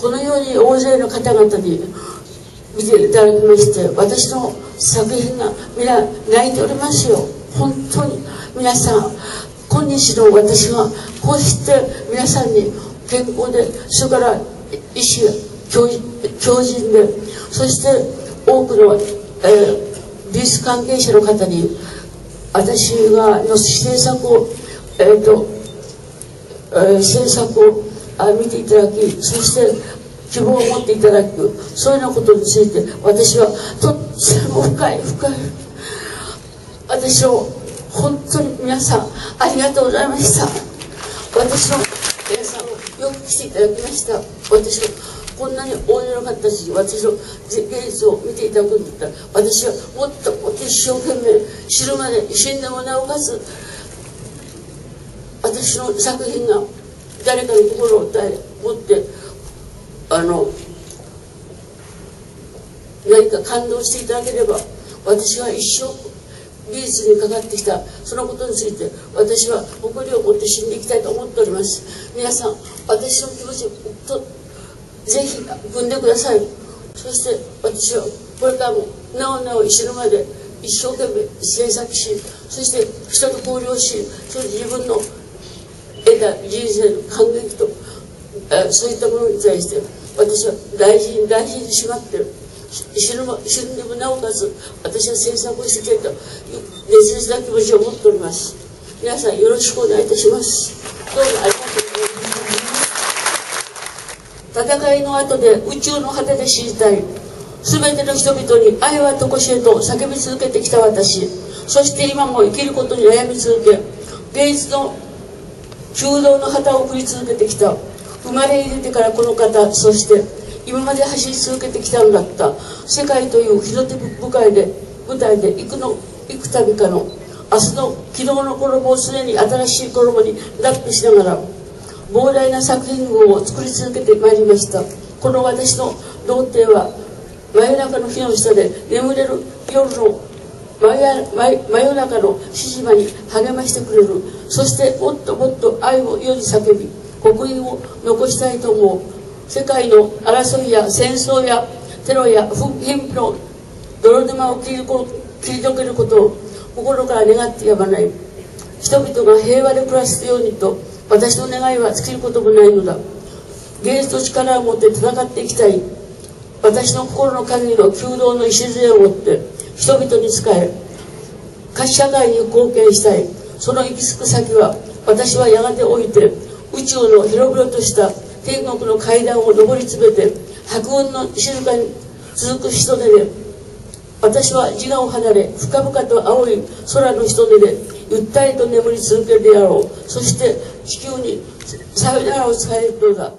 このように大勢の方々に見ていただきまして私の作品が皆泣いておりますよ。本当に皆さん今日の私はこうして皆さんに健康でそれから医師教教人でそして多くの、えー、美術関係者の方に私がの制作を、えーとえー、制作を見ていただきそして希望を持っていただく。そういうようなことについて私はとっても深い深い私を本当に皆さんありがとうございました。私の皆さんよく来ていただきました。私はこんなに大喜かったし私の芸術を見ていただくんだったら私はもっともっと一生懸命死ぬまで死んでもなおかつ私の作品が誰かの心を持ってあの何か感動していただければ私は一生美術にかかってきた。そのことについて私は誇りを持って死んでいきたいと思っております。皆さん私の気持ちとぜひ汲んでください。そして私はこれからもなおなお死ぬまで一生懸命制作しそして人と交流しそして自分の得た人生の感激とそういったものに対して私は大事に大事にしまってる。死ぬ死んでもなおかつ私は制作をしていきたいと熱烈な気持ちを持っております。皆さんよろしくお願いいたします。どうもありがとうございます。戦いの後で宇宙の果てで知りたい。全ての人々に愛はとこしえと叫び続けてきた私。そして今も生きることに悩み続け芸術の弓道の旗を送り続けてきた。生まれ入れてからこの方そして今まで走り続けてきたんだった。世界という広手舞台で舞台で行くの行くたびかの明日の昨日の衣を常に新しい衣にラップしながら膨大な作品群を作り続けてまいりました。この私の童貞は真夜中の日の下で眠れる夜の真夜中の獅子間に励ましてくれる。そしてもっともっと愛を世に叫び刻印を残したいと思う。世界の争いや戦争やテロや貧富の泥沼を切り切り抜けることを心から願ってやまない。人々が平和で暮らすようにと私の願いは尽きることもないのだ。芸術と力を持って戦っていきたい。私の心の限りの弓道の礎を持って人々に仕え価値社会に貢献したい。その行き着く先は私はやがておいて宇宙の広々とした天国の階段を上り詰めて白雲の静かに続く人手で私は自我を離れ深々と青い空の人手でゆったりと眠り続けるであろう。そして地球にさよならを伝えるのだ。